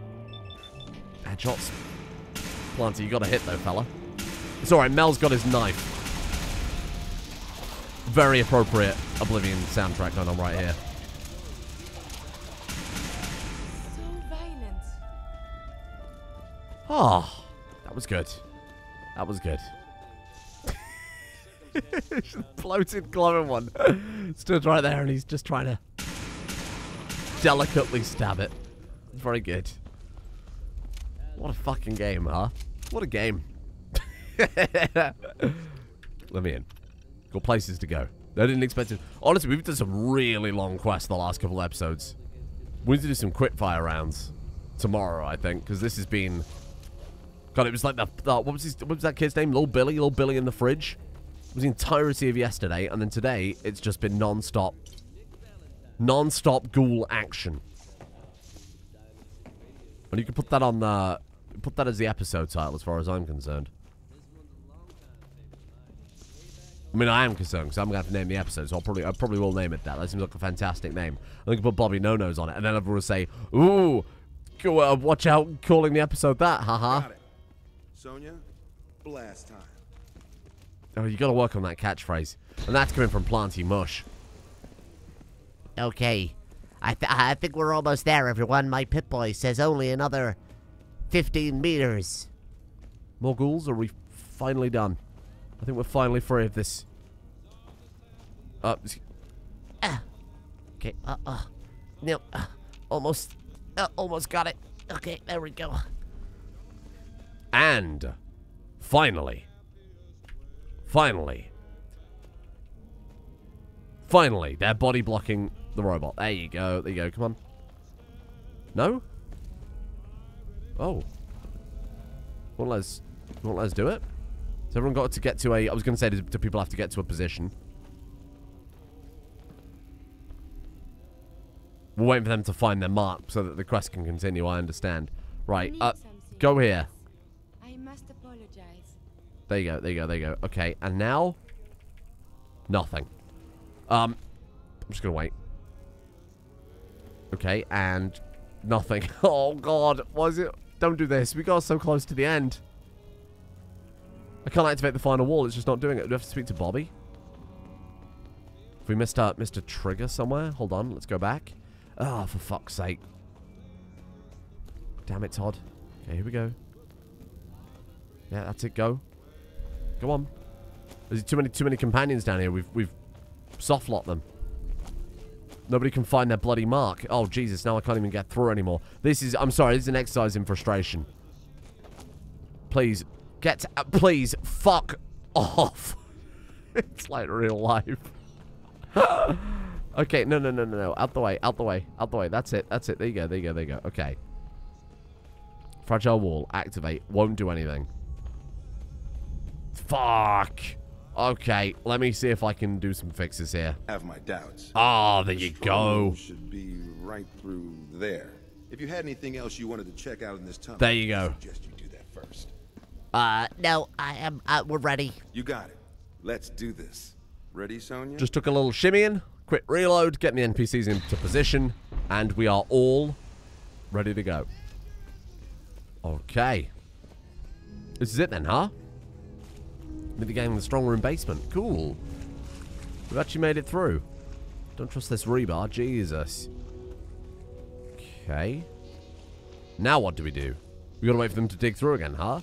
headshots. Planty, you got a hit though, fella. It's alright, Mel's got his knife. Very appropriate Oblivion soundtrack going on right here. So violent. Oh, that was good. That was good. Bloated glowing one. Stood right there and he's just trying to delicately stab it. Very good. What a fucking game, huh? What a game. Let me in. Got places to go. I didn't expect it. Honestly, we've done some really long quests the last couple episodes. We need to do some quickfire rounds tomorrow, I think, because this has been... God, it was like the, the what was his, what was that kid's name? Little Billy, Little Billy in the fridge. It was the entirety of yesterday, and then today it's just been non-stop, non-stop ghoul action. And you can put that on the, put that as the episode title, as far as I'm concerned. I mean, I am concerned because I'm gonna have to name the episode, so I'll probably, I probably will name it that. That seems like a fantastic name. I think put Bobby No Nose on it, and then everyone will say, "Ooh, go, uh, watch out, calling the episode that." Haha. Got it. Sonya, blast time. Oh, you got to work on that catchphrase, and that's coming from Planty Mush. Okay. I, th I think we're almost there, everyone. My Pip Boy says only another 15 meters. More ghouls? Or are we finally done? I think we're finally free of this. Uh, Okay, uh, uh. No, uh, almost, uh, almost got it. Okay, there we go. and finally, finally, finally, they're body blocking the robot. There you go. There you go. Come on. No? Oh. Won't let us, won't let us do it? Has everyone got to get to a... I was going to say, do, do people have to get to a position? We're waiting for them to find their mark so that the quest can continue, I understand. Right, uh, go here. I must apologize. There you go, there you go, there you go. Okay, and now? Nothing. Um, I'm just going to wait. Okay, and nothing. Oh, God, why is it... Don't do this. We got so close to the end. I can't activate the final wall. It's just not doing it. Do we have to speak to Bobby? Have we missed a, missed a trigger somewhere? Hold on. Let's go back. Ah, for fuck's sake. Damn it, Todd. Okay, here we go. Yeah, that's it. Go. Go on. There's too many too many companions down here. We've we've soft locked them. Nobody can find their bloody mark. Oh Jesus! Now I can't even get through anymore. This is. I'm sorry. This is an exercise in frustration. Please get. Uh, please fuck off. it's like real life. okay. No. No. No. No. No. Out the way. Out the way. Out the way. That's it. That's it. There you go. There you go. There you go. Okay. Fragile wall. Activate. Won't do anything. Fuck. Okay, let me see if I can do some fixes here. Have my doubts. Ah, there you go. Should be right through there. If you had anything else you wanted to check out in this tunnel, There you go. I suggest you do that first. Uh, no, I am, uh, we're ready. You got it. Let's do this. Ready, Sonya? Just took a little shimmy in, quick reload, get the NPCs into position, and we are all ready to go. Okay. This is it then, huh? Mini game in the strong room basement. Cool. We've actually made it through. Don't trust this rebar. Jesus. Okay. Now what do we do? We gotta wait for them to dig through again, huh?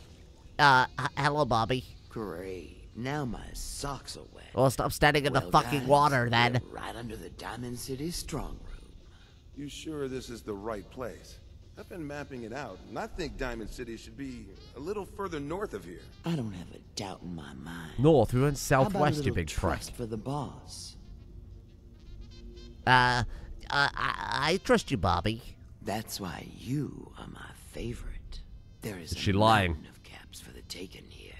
Uh, hello, Bobby. Great. Now my socks are wet. Well, stop standing in the fucking guys, water, then. Right under the Diamond City strong room. You sure this is the right place? I've been mapping it out, and I think Diamond City should be a little further north of here. I don't have a doubt in my mind. North, we went How about a southwest, you little big prick. trust for the boss. Uh, uh I, I trust you, Bobby. That's why you are my favorite. There is Is she a lying? mountain of caps for the taken here.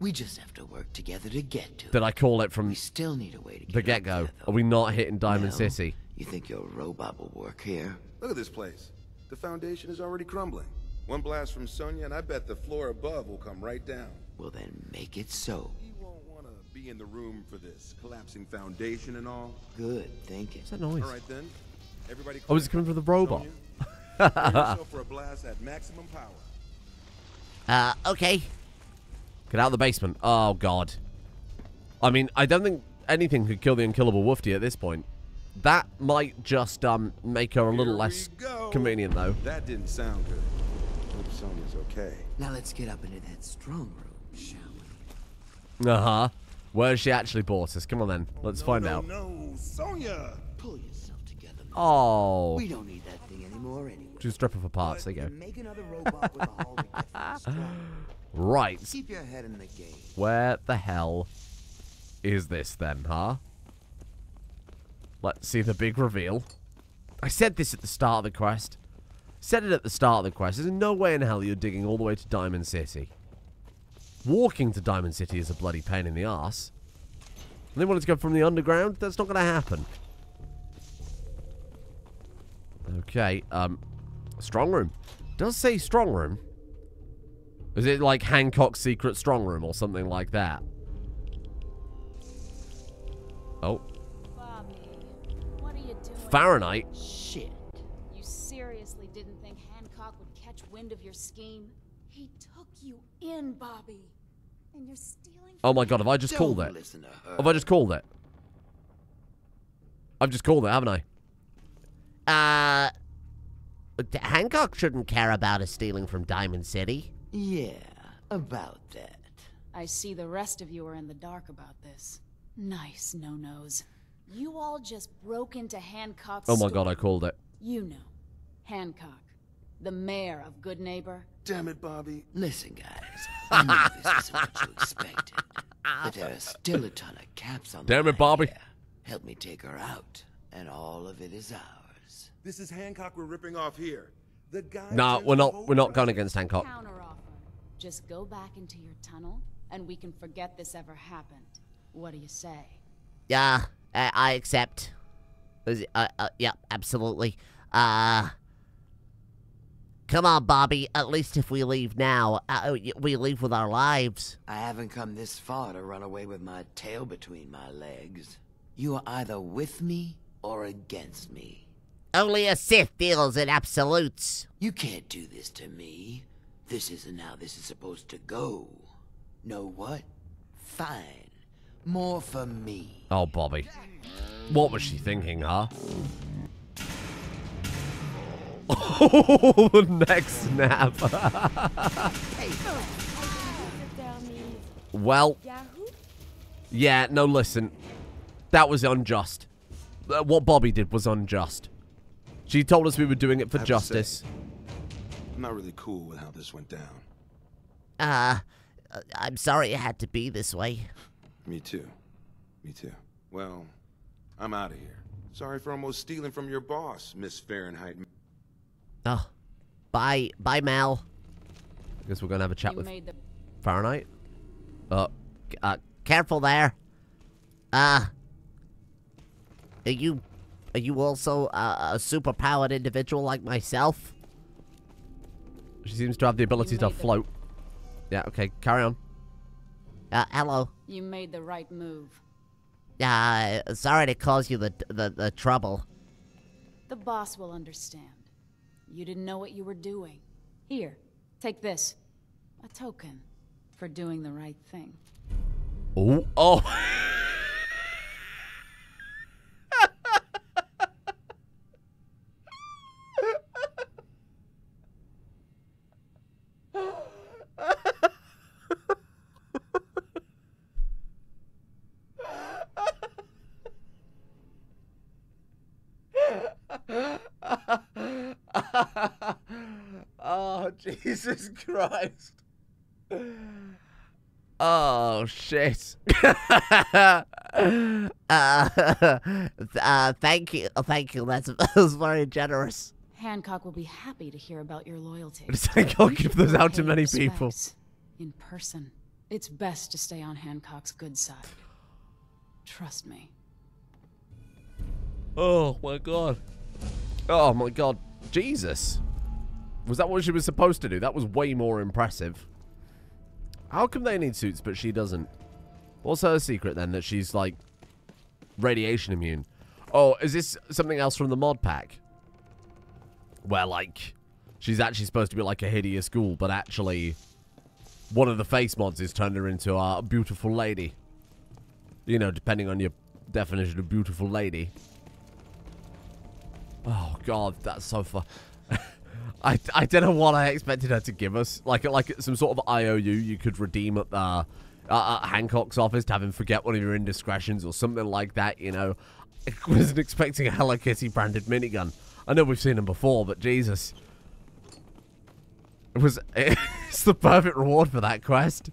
We just have to work together to get to Did it. I call it from We still need a way to get the get-go? Are we not hitting Diamond Well, City? You think your robot will work here? Look at this place. The foundation is already crumbling. One blast from Sonya, and I bet the floor above will come right down. Well, then make it so. You won't want to be in the room for this collapsing foundation and all. Good thinking. What's that noise? All right then. Everybody. Oh, is it coming from the robot? Sonya, prepare for a blast at maximum power. Uh, okay. Get out of the basement. Oh, God. I mean, I don't think anything could kill the unkillable Woofty at this point. That might just um make her a little less go. convenient, though. That didn't sound good. Hope Sonya's okay. Now let's get up into that strong room, shall we? Uh-huh. Where's she actually bought us? Come on then. Let's find no, out. No, Sonya! Pull yourself together. man. Oh. We don't need that thing anymore anyway. Just strip her for parts. There you go. Make another robot with a hull to the strong. Right. Keep your head in the game. Where the hell is this then, huh? Let's see the big reveal. I said this at the start of the quest. Said it at the start of the quest. There's no way in hell you're digging all the way to Diamond City. Walking to Diamond City is a bloody pain in the ass. And they wanted to go from the underground? That's not going to happen. Okay, um, strong room. Does say strong room. Is it like Hancock's secret strong room or something like that? Oh, Fahrenheit. Shit. You seriously didn't think Hancock would catch wind of your scheme? He took you in, Bobby. And you're stealing Oh my god, have I just Don't called it? listen to her. Have I just called it? I've just called it, haven't I? Uh, Hancock shouldn't care about us stealing from Diamond City. Yeah, about that. I see the rest of you are in the dark about this. Nice No-Nose. You all just broke into Hancock's Oh my god, I called it. You know. Hancock. The mayor of Goodneighbor. Damn it, Bobby. Listen, guys. I know this isn't what you expected. But there are still a ton of caps on the Damn it, Bobby. here. Help me take her out, and all of it is ours. This is Hancock we're ripping off here. The guy. Nah, turns we're the not whole we're not going against Hancock. Counteroffer. Just go back into your tunnel, and we can forget this ever happened. What do you say? Yeah, I, I accept. Uh, uh, yeah, absolutely. Uh, come on, Bobby. At least if we leave now, uh, we leave with our lives. I haven't come this far to run away with my tail between my legs. You are either with me or against me. Only a Sith deals in absolutes. You can't do this to me. This isn't how this is supposed to go. Know what? Fine. More for me. Oh, Bobby. What was she thinking, huh? Oh, neck snap. well, yeah, no, listen. That was unjust. Uh, What Bobby did was unjust. She told us we were doing it for I have to say- justice. I'm not really cool with how this went down. Uh, uh, I'm sorry it had to be this way. Me too. Me too. Well, I'm out of here. Sorry for almost stealing from your boss, Miss Fahrenheit. Oh, bye, bye, Mal. I guess we're going to have a chat you with Fahrenheit. Uh, Uh, careful there. Uh, are you, are you also uh, a superpowered individual like myself? she seems to have the ability to made the- float. Yeah, okay, carry on. Uh, hello. you made the right move. Uh, sorry to cause you the, the, the trouble. The boss will understand. You didn't know what you were doing. Here, take this. A token for doing the right thing. Oh, oh. oh, Jesus Christ. Oh, shit. Uh, uh, thank you, thank you. That's that was very generous. Hancock will be happy to hear about your loyalty. Just think I'll give those out to many people. In person. It's best to stay on Hancock's good side. Trust me. Oh, my God. Oh, my God. Jesus. Was that what she was supposed to do? That was way more impressive. How come they need suits, but she doesn't? What's her secret, then, that she's, like, radiation immune? Oh, is this something else from the mod pack? Where, like, she's actually supposed to be, like, a hideous ghoul, but actually, one of the face mods is turned her into a beautiful lady. You know, depending on your definition of beautiful lady. Oh, God, that's so fun. I, I don't know what I expected her to give us. Like like some sort of IOU you could redeem at the uh, uh, Hancock's office to have him forget one of your indiscretions or something like that, you know. I wasn't expecting a Hello Kitty branded minigun. I know we've seen them before, but Jesus. It was it's the perfect reward for that quest.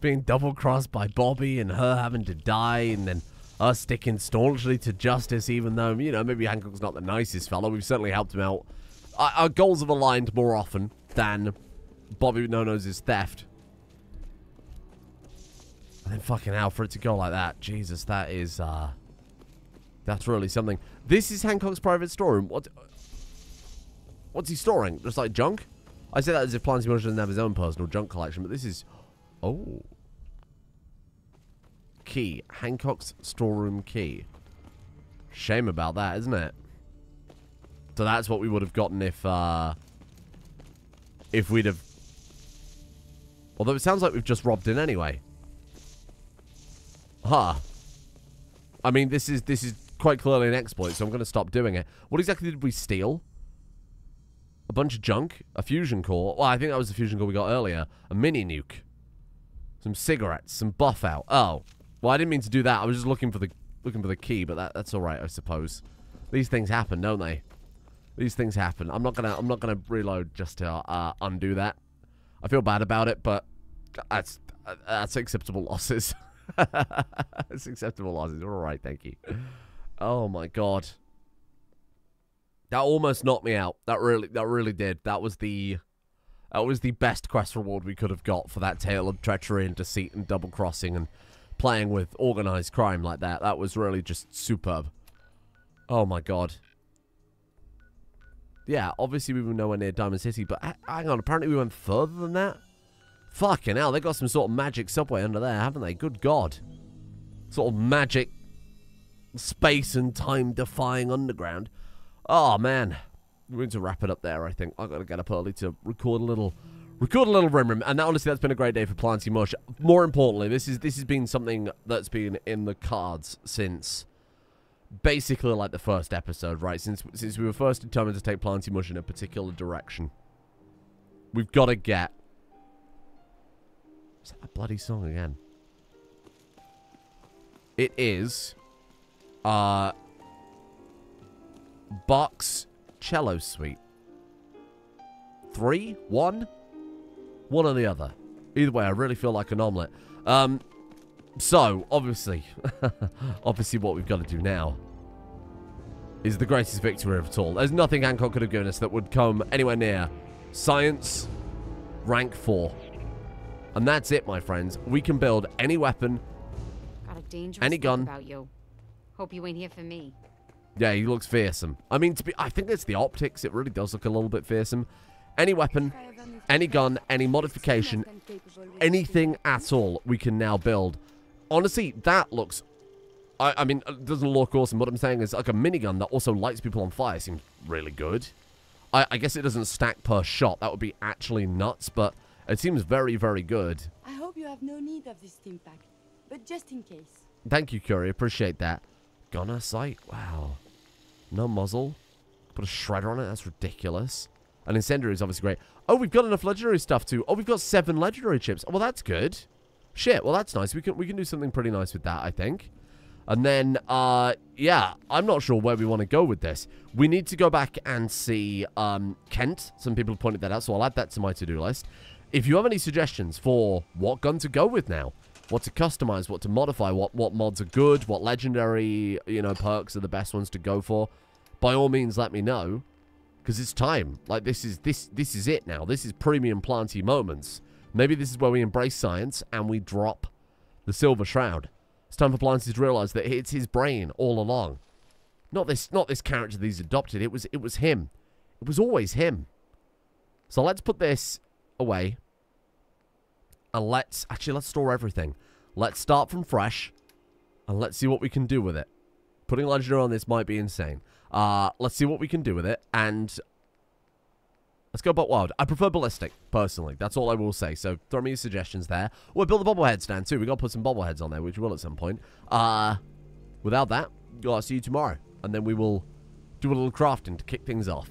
Being double crossed by Bobby and her having to die and then us sticking staunchly to justice even though, you know, maybe Hancock's not the nicest fellow. We've certainly helped him out our, goals have aligned more often than Bobby No-Nose theft. And then fucking hell, for it to go like that. Jesus, that is, uh... That's really something. This is Hancock's private storeroom. What... What's he storing? Just like junk? I say that as if Planty Mush doesn't have his own personal junk collection, but this is... Oh. Key. Hancock's storeroom key. Shame about that, isn't it? So that's what we would have gotten if, uh... If we'd have... Although it sounds like we've just robbed it anyway. Huh. I mean, this is this is quite clearly an exploit, so I'm going to stop doing it. What exactly did we steal? A bunch of junk? A fusion core? Well, I think that was the fusion core we got earlier. A mini nuke. Some cigarettes. Some buff out. Oh. Well, I didn't mean to do that. I was just looking for the looking for the key, but that, that's alright, I suppose. These things happen, don't they? These things happen. I'm not gonna I'm not gonna reload just to uh, undo that. I feel bad about it, but that's that's acceptable losses. that's acceptable losses. All right, thank you. Oh my god, that almost knocked me out. That really that really did. That was the that was the best quest reward we could have got for that tale of treachery and deceit and double crossing and playing with organized crime like that. That was really just superb. Oh my god. Yeah, obviously we were nowhere near Diamond City, but hang on, apparently we went further than that? Fucking hell, they got some sort of magic subway under there, haven't they? Good God. Sort of magic space and time defying underground. Oh, man. We're going to wrap it up there, I think. I've got to get up early to record a little record a little rim rim and that, honestly that's been a great day for planty mush more importantly this is this has been something that's been in the cards since basically like the first episode, right? Since since we were first determined to take Planty Mush in a particular direction. We've got to get... Is that a bloody song again? It is... Uh... Bach's Cello Suite. Three? One? One or the other. Either way, I really feel like an omelette. Um, so, obviously, obviously what we've got to do now is the greatest victory of it all. There's nothing Hancock could have given us that would come anywhere near science rank 4. And that's it, my friends. We can build any weapon, Got a dangerous any gun. About you. Hope you ain't here for me. Yeah, he looks fearsome. I mean, to be, I think it's the optics. It really does look a little bit fearsome. Any weapon, any gun, any modification, anything at all we can now build honestly, that looks... I, I mean, it doesn't look awesome. What I'm saying is like a minigun that also lights people on fire seems really good. I, I guess it doesn't stack per shot. That would be actually nuts, but it seems very, very good. I hope you have no need of this stim pack, but just in case. Thank you, Curie. Appreciate that. Gunner sight? Wow. No muzzle. Put a shredder on it? That's ridiculous. And incendiary is obviously great. Oh, we've got enough legendary stuff too. Oh, we've got seven legendary chips. well, that's good. Shit, well that's nice. We can we can do something pretty nice with that, I think. And then, uh, yeah, I'm not sure where we want to go with this. We need to go back and see um, Kent. Some people pointed that out, so I'll add that to my to-do list. If you have any suggestions for what gun to go with now, what to customize, what to modify, what, what mods are good, what legendary, you know, perks are the best ones to go for, by all means let me know. Because it's time. Like, this is, this, this is it now. This is premium planty moments. Maybe this is where we embrace science and we drop the Silver Shroud. It's time for Planty to realize that it's his brain all along. Not this not this character that he's adopted. It was it was him. It was always him. So let's put this away. And let's actually let's store everything. Let's start from fresh. And let's see what we can do with it. Putting legendary on this might be insane. Uh, let's see what we can do with it. And Let's go butt wild. I prefer ballistic, personally. That's all I will say. So throw me your suggestions there. We'll build the bobblehead stand too. we got to put some bobbleheads on there, which we will at some point. Uh, without that, I'll see you tomorrow. And then we will do a little crafting to kick things off.